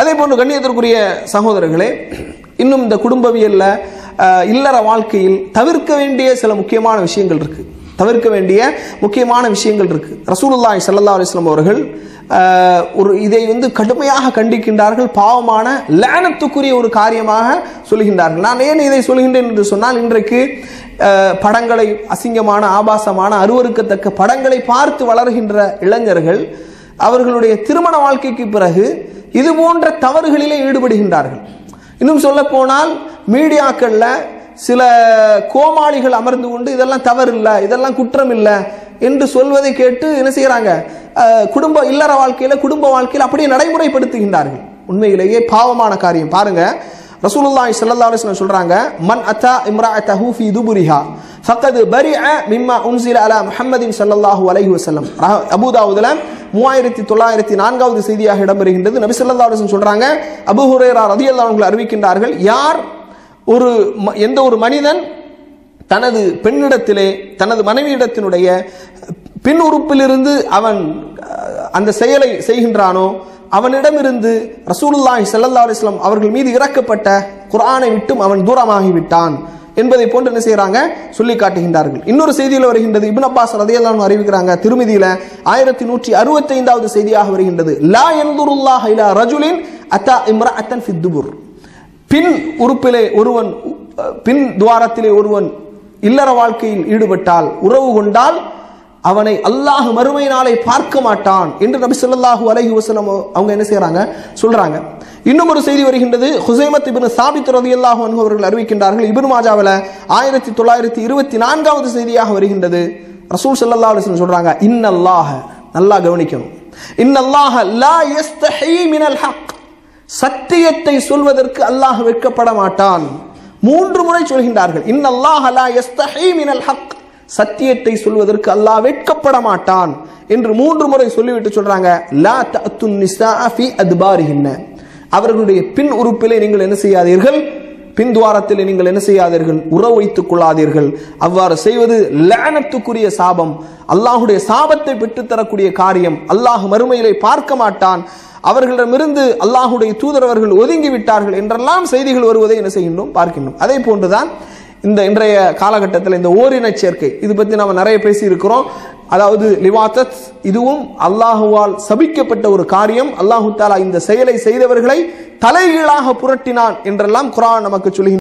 அதே போன்று கண்ணியத்திற்குரிய சகோதரர்களே இன்னும் இந்த குடும்பவியல்ல இல்லற வாழ்க்கையில் தவிர்க்க வேண்டிய சில முக்கியமான விஷயங்கள் இருக்குது தவிர்க்க வேண்டிய முக்கியமான விஷயங்கள் இருக்குது ரசூலுல்லாய் சல்லா அலிஸ்லாம் அவர்கள் ஒரு இதை வந்து கடுமையாக கண்டிக்கின்றார்கள் பாவமான லேனத்துக்குரிய ஒரு காரியமாக சொல்கின்றார்கள். நான் ஏன் இதை சொல்கின்றேன் என்று சொன்னால் இன்றைக்கு படங்களை அசிங்கமான ஆபாசமான அருவருக்கத்தக்க படங்களை பார்த்து வளர்கின்ற இளைஞர்கள் அவர்களுடைய திருமண வாழ்க்கைக்கு பிறகு இது போன்ற தவறுகளிலே ஈடுபடுகின்றார்கள். இன்னும் சொல்ல போனால் மீடியாக்களில் சில கோமாளிகள் அமர்ந்து கொண்டு இதெல்லாம் தவறு இல்லை இதெல்லாம் குற்றம் இல்லை என்று சொல்வதை கேட்டு என்ன செய்கிறாங்க குடும்ப இல்லற வாழ்க்கையில் குடும்ப வாழ்க்கையில் அப்படியே நடைமுறைப்படுத்துகின்றார்கள். உண்மையிலேயே பாவமான காரியம். பாருங்க ரசூலுல்லாஹி ஸல்லல்லாஹு அலைஹி வஸல்லம் சொல்றாங்க மன் அத்தா இம்ராஅத்தஹு ஃபீ துபுரிஹா. ஃபக்கத் பரிஅ மிம்மா உன்சில அலா முஹம்மதின் சல்லல்லாஹு அலைஹி வசல்லம் ரஹ- மூவாயிரத்தி தொள்ளாயிரத்தி நான்காவது செய்தியாக இடம்பெறுகின்றது. நபி ஸல்லல்லாஹு அலைஹி சொல்கிறாங்க அபு ஹுரேரா ரதி அல்லாவுங்களை அறிவிக்கின்றார்கள் யார் ஒரு ம- எந்த ஒரு மனிதன் தனது பெண்ணிடத்திலே தனது மனைவியிடத்தினுடைய பின் உறுப்பிலிருந்து அவன் அந்த செயலை செய்கின்றானோ அவனிடமிருந்து ரசூலுல்லாஹி ஸல்லல்லாஹு அலைஹி அவர்கள் மீது இறக்கப்பட்ட குரானை விட்டும் அவன் தூரமாகிவிட்டான். என்பதை போன்று என்ன செய்கிறாங்க சொல்லி காட்டுகின்றார்கள். இன்னொரு செய்தியில் வருகின்றது இபின் அப்பாஸ் ரதியல்லாஹு அறிவிக்கிறாங்க திருமதியில ஆயிரத்தி நூற்றி அறுபத்தி ஐந்தாவது செய்தியாக வருகின்றது. லா யன்துருல்லாஹ் இலா ரஜுலின் அத்தா இம்ரா அத்தன் துபுர். பின் உறுப்பிலே ஒருவன் பின் துவாரத்திலே ஒருவன் இல்லற வாழ்க்கையில் ஈடுபட்டால் உறவு கொண்டால் அவனை அல்லாஹ் மறுமை நாளை பார்க்க மாட்டான் என்று நபி சொல்லாஹூ அலஹி வசலம் அவங்க என்ன செய்யறாங்க சொல்றாங்க. இன்னும் ஒரு செய்தி வருகின்றது. ஹுசைமத் இபின் சாபித் ரலியல்லாஹு அன்பு அவர்கள் அறிவிக்கின்றார்கள். இபின் மாஜாவில் ஆயிரத்தி தொள்ளாயிரத்தி இருபத்தி நான்காவது செய்தியாக வருகின்றது. ரசூல் சல்லா அலிஸ்லம் சொல்றாங்க இன்னல்லாஹ. நல்லா கவனிக்கணும். இன்னல்லாஹ லா யஸ்தஹி மினல் ஹக். சத்தியத்தை சொல்வதற்கு அல்லாஹ் வெட்கப்பட மாட்டான். மூன்று முறை சொல்கின்றார்கள். இன்னல்லாஹ லா யஸ்தஹி மினல் ஹக். சத்தியத்தை சொல்வதற்கு அல்லாஹ் வெட்கப்பட மாட்டான் என்று மூன்று முறை சொல்லிவிட்டு சொல்றாங்க லா தஅத்துன் நிஸாஅ ஃபீ அத்பாரிஹின்ன. அவர்களுடைய பின் உறுப்பிலே நீங்கள் என்ன செய்யாதீர்கள்? பின் துவாரத்தில் நீங்கள் என்ன செய்யாதீர்கள்? உறவு வைத்துக் கொள்ளாதீர்கள். அவ்வாறு செய்வது லேனத்துக்குரிய சாபம். அல்லாஹுடைய சாபத்தை பெற்றுத்தரக்கூடிய காரியம். அல்லாஹ் மறுமையிலே பார்க்க மாட்டான். அவர்களிடமிருந்து அல்லாஹுடைய தூதரவர்கள் ஒதுங்கி விட்டார்கள் என்றெல்லாம் செய்திகள் வருவதை என்ன செய்கின்றோம்? பார்க்கின்றோம். அதே போன்றுதான் இந்த இன்றைய காலகட்டத்தில் இந்த ஓரின சேர்க்கை இது பற்றி நம்ம நிறைய பேசி இருக்கிறோம் அதாவது லிவாத்தத் இதுவும் அல்லாஹுவால் சபிக்கப்பட்ட ஒரு காரியம். அல்லாஹு தாலா இந்த செயலை செய்தவர்களை தலைகீழாக புரட்டினான் என்றெல்லாம் குரான் நமக்கு சொல்லுகின்ற